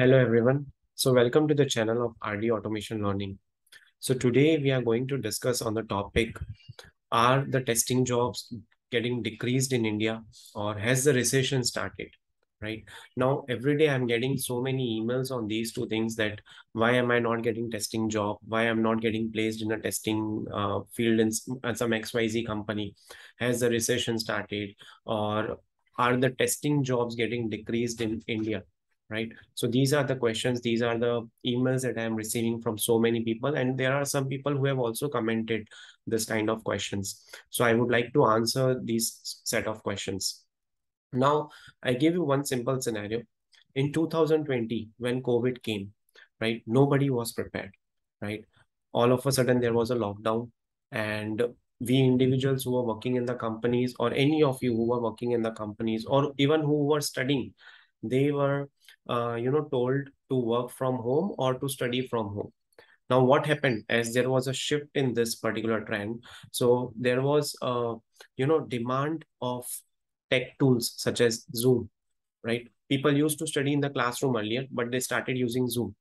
Hello everyone. So welcome to the channel of RD Automation Learning. So today we are going to discuss on the topic, are the testing jobs getting decreased in India or has the recession started? Right now, every day I'm getting so many emails on these two things that why am I not getting testing job? Why I'm not getting placed in a testing uh, field in some XYZ company? Has the recession started or are the testing jobs getting decreased in India? Right? So these are the questions, these are the emails that I'm receiving from so many people. And there are some people who have also commented this kind of questions. So I would like to answer these set of questions. Now, I give you one simple scenario. In 2020, when COVID came, right, nobody was prepared, right? All of a sudden, there was a lockdown and we individuals who were working in the companies or any of you who were working in the companies or even who were studying they were uh, you know told to work from home or to study from home. Now what happened? As there was a shift in this particular trend so there was a you know demand of tech tools such as zoom right? People used to study in the classroom earlier but they started using zoom.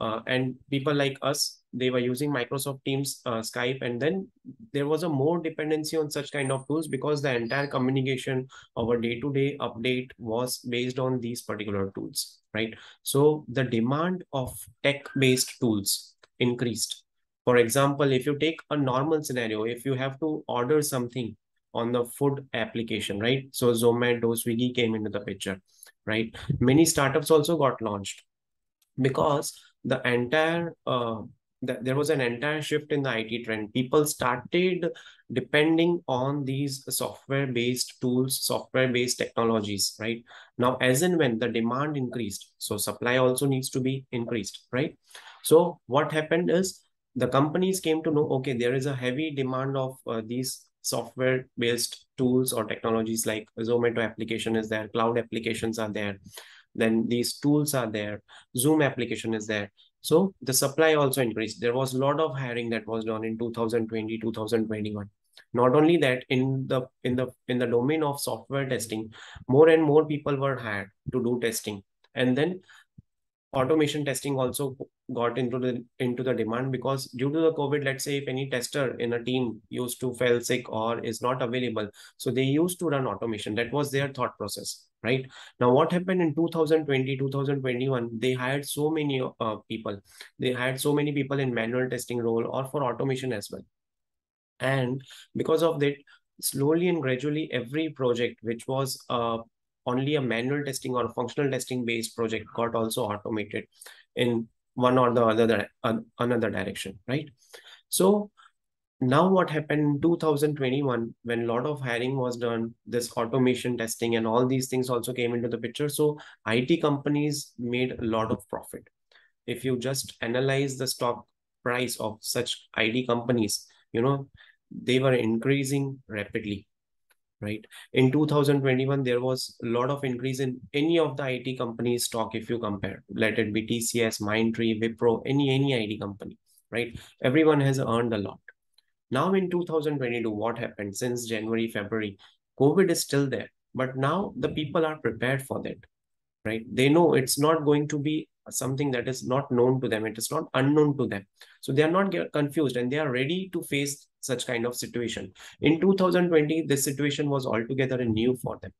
Uh, and people like us they were using microsoft teams uh, skype and then there was a more dependency on such kind of tools because the entire communication our day-to-day -day update was based on these particular tools right? So the demand of tech-based tools increased. For example if you take a normal scenario if you have to order something on the food application right? So zomato swiggy came into the picture right? Many startups also got launched because the entire uh, the, there was an entire shift in the IT trend. People started depending on these software-based tools, software-based technologies, right? Now, as and when the demand increased, so supply also needs to be increased, right? So what happened is the companies came to know, okay, there is a heavy demand of uh, these software-based tools or technologies like Zomato application is there, cloud applications are there, then these tools are there zoom application is there so the supply also increased. There was a lot of hiring that was done in 2020 2021 not only that in the in the in the domain of software testing more and more people were hired to do testing. And then automation testing also got into the into the demand because due to the covid let's say if any tester in a team used to fell sick or is not available so they used to run automation. That was their thought process right? Now what happened in 2020 2021 they hired so many uh, people. They hired so many people in manual testing role or for automation as well. And because of that slowly and gradually every project which was uh, only a manual testing or functional testing based project got also automated in one or the other uh, another direction right? So now what happened in 2021 when a lot of hiring was done this automation testing and all these things also came into the picture so it companies made a lot of profit if you just analyze the stock price of such it companies you know they were increasing rapidly right? In 2021, there was a lot of increase in any of the IT companies stock if you compare, let it be TCS, Mindtree, Wipro, any, any IT company, right? Everyone has earned a lot. Now in 2022, what happened since January, February, COVID is still there, but now the people are prepared for that, right? They know it's not going to be something that is not known to them. It is not unknown to them. So they are not confused and they are ready to face such kind of situation. In 2020, this situation was altogether new for them.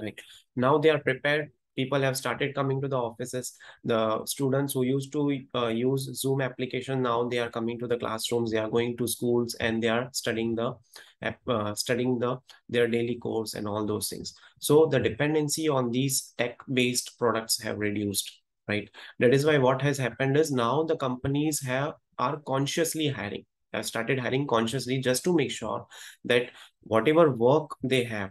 Right now, they are prepared. People have started coming to the offices. The students who used to uh, use Zoom application now they are coming to the classrooms. They are going to schools and they are studying the uh, studying the their daily course and all those things. So the dependency on these tech-based products have reduced right that is why what has happened is now the companies have are consciously hiring have started hiring consciously just to make sure that whatever work they have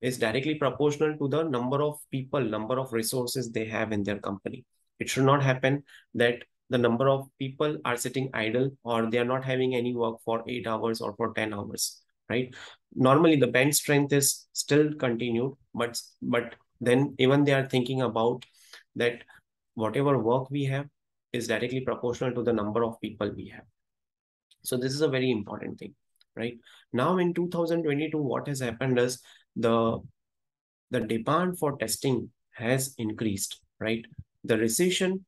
is directly proportional to the number of people, number of resources they have in their company. It should not happen that the number of people are sitting idle or they are not having any work for eight hours or for 10 hours, right? Normally the bench strength is still continued, but, but then even they are thinking about that whatever work we have is directly proportional to the number of people we have. So this is a very important thing, right? Now in 2022, what has happened is the, the demand for testing has increased, right? the recession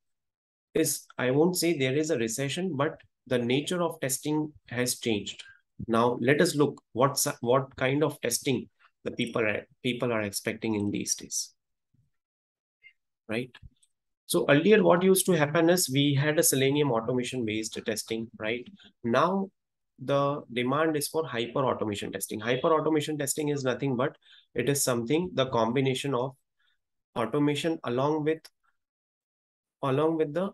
is, I won't say there is a recession, but the nature of testing has changed. Now let us look what's what kind of testing the people are people are expecting in these days. Right. So earlier what used to happen is we had a Selenium automation based testing, right? Now the demand is for hyper automation testing. Hyper automation testing is nothing but it is something the combination of automation along with along with the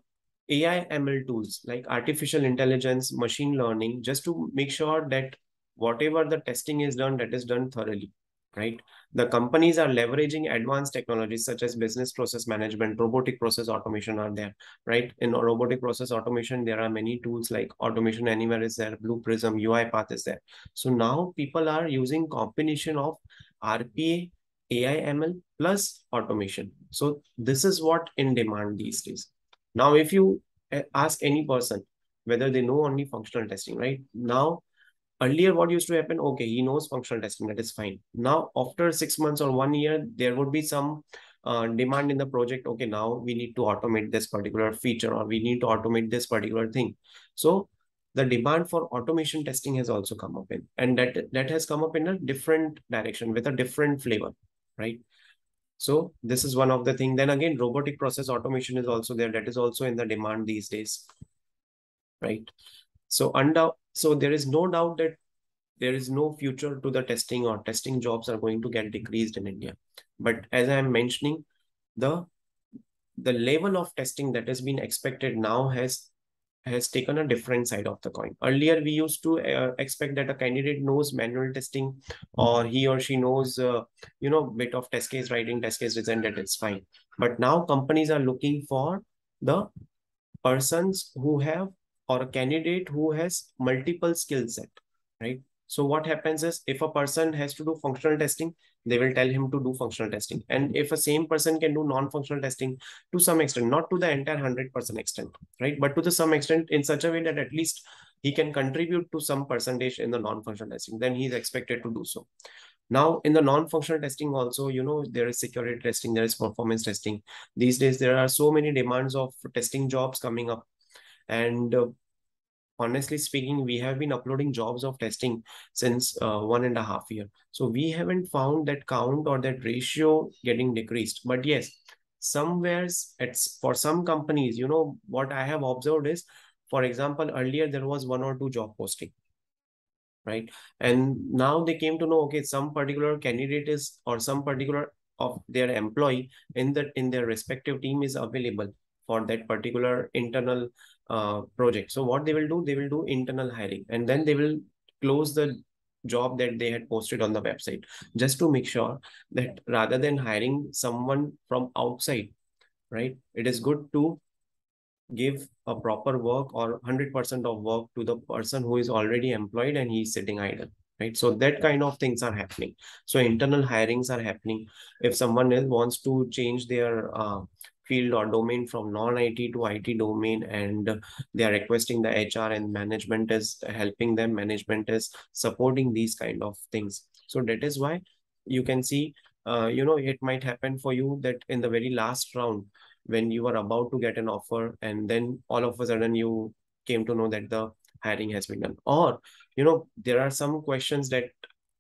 AI ML tools like artificial intelligence, machine learning, just to make sure that whatever the testing is done, that is done thoroughly, right? The companies are leveraging advanced technologies such as business process management, robotic process automation are there, right? In robotic process automation, there are many tools like Automation Anywhere is there, Blue Prism, UiPath is there. So now people are using combination of RPA, AI ML plus automation. So this is what in demand these days. Now, if you eh, ask any person whether they know only functional testing, right? Now, earlier what used to happen, okay, he knows functional testing, that is fine. Now, after six months or one year, there would be some uh, demand in the project. Okay, now we need to automate this particular feature or we need to automate this particular thing. So the demand for automation testing has also come up in and that that has come up in a different direction with a different flavor right so this is one of the thing. Then again, robotic process automation is also there. That is also in the demand these days, right? So undoubt, so there is no doubt that there is no future to the testing or testing jobs are going to get decreased in India. But as I am mentioning, the the level of testing that has been expected now has has taken a different side of the coin. Earlier, we used to uh, expect that a candidate knows manual testing or he or she knows, uh, you know, bit of test case writing, test case design, that it's fine. But now companies are looking for the persons who have or a candidate who has multiple skill set, right? So what happens is if a person has to do functional testing, they will tell him to do functional testing. And if a same person can do non-functional testing to some extent, not to the entire 100% extent, right? But to the some extent in such a way that at least he can contribute to some percentage in the non-functional testing, then he is expected to do so. Now, in the non-functional testing also, you know, there is security testing, there is performance testing. These days, there are so many demands of testing jobs coming up. And uh, honestly speaking, we have been uploading jobs of testing since uh, one and a half year. So we haven't found that count or that ratio getting decreased. But yes, somewheres it's for some companies, you know, what I have observed is, for example, earlier there was one or two job posting right and now they came to know okay some particular candidate is or some particular of their employee in that in their respective team is available for that particular internal uh, project. So what they will do, they will do internal hiring and then they will close the job that they had posted on the website just to make sure that rather than hiring someone from outside, right, it is good to give a proper work or 100% of work to the person who is already employed and he's sitting idle right? So that kind of things are happening. So internal hirings are happening. If someone else wants to change their uh, field or domain from non-IT to IT domain and they are requesting the HR and management is helping them, management is supporting these kind of things. So that is why you can see, uh, you know, it might happen for you that in the very last round, when you are about to get an offer and then all of a sudden you came to know that the hiring has been done. Or, you know, there are some questions that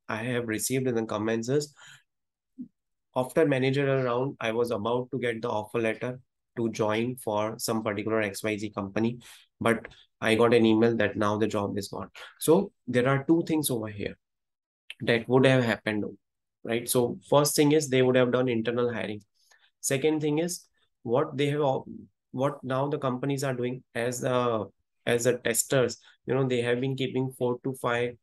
I have received in the comments is, after managerial round, I was about to get the offer letter to join for some particular XYZ company, but I got an email that now the job is gone. So there are two things over here that would have happened, right? So first thing is they would have done internal hiring. Second thing is what they have, what now the companies are doing as the as the testers, you know, they have been keeping four to five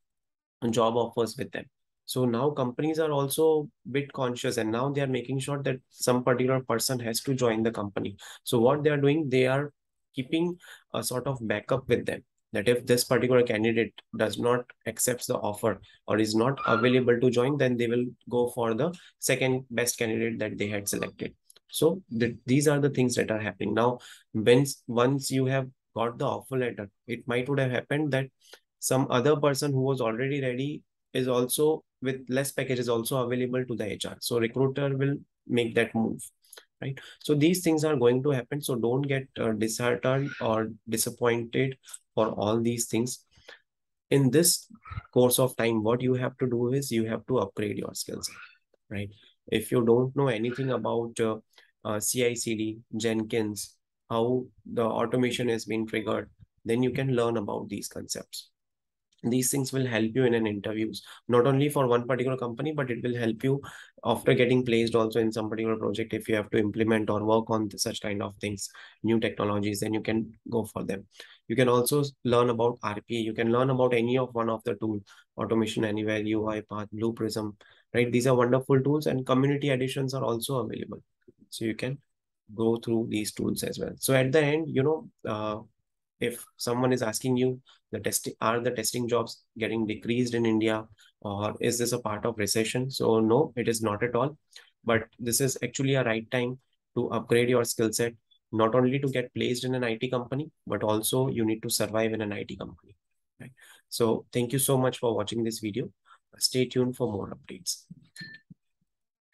job offers with them. So now companies are also bit conscious and now they are making sure that some particular person has to join the company. So what they are doing, they are keeping a sort of backup with them that if this particular candidate does not accepts the offer or is not available to join, then they will go for the second best candidate that they had selected. So the, these are the things that are happening. Now, when once you have got the offer letter, it might would have happened that some other person who was already ready is also with less packages also available to the HR. So recruiter will make that move right? So these things are going to happen. So don't get uh, disheartened or disappointed for all these things. In this course of time what you have to do is you have to upgrade your skills right? If you don't know anything about uh, uh, CI/CD, Jenkins, how the automation has been triggered, then you can learn about these concepts these things will help you in an interviews not only for one particular company but it will help you after getting placed also in some particular project if you have to implement or work on such kind of things new technologies then you can go for them. You can also learn about rpa you can learn about any of one of the tool automation anywhere uipath blue prism right? These are wonderful tools and community editions are also available. So you can go through these tools as well. So at the end you know uh, if someone is asking you the testing are the testing jobs getting decreased in India or is this a part of recession? So no, it is not at all. But this is actually a right time to upgrade your skill set, not only to get placed in an IT company, but also you need to survive in an IT company. Right? So thank you so much for watching this video. Stay tuned for more updates.